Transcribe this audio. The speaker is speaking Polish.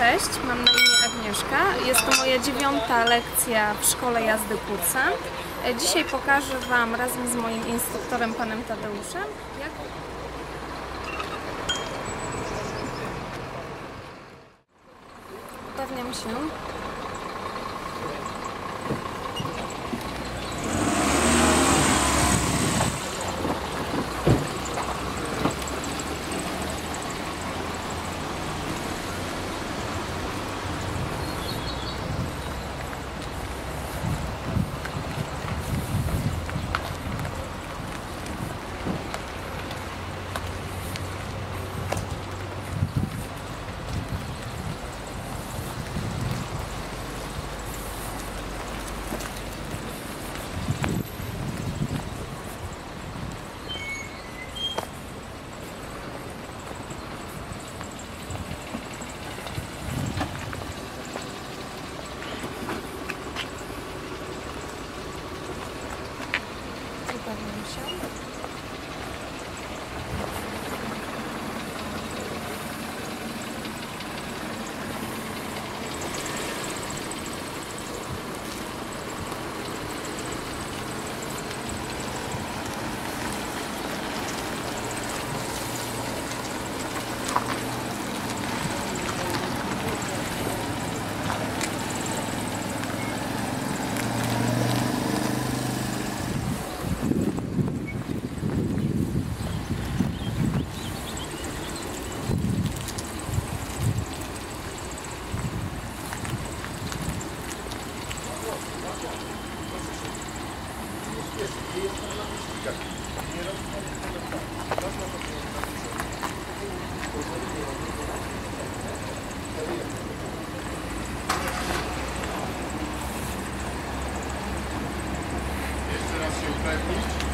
Cześć, mam na imię Agnieszka. Jest to moja dziewiąta lekcja w szkole jazdy kursant. E, Dzisiaj pokażę Wam razem z moim instruktorem, panem Tadeuszem, jak upewniam się, Michelle. Jeszcze raz się upewnić.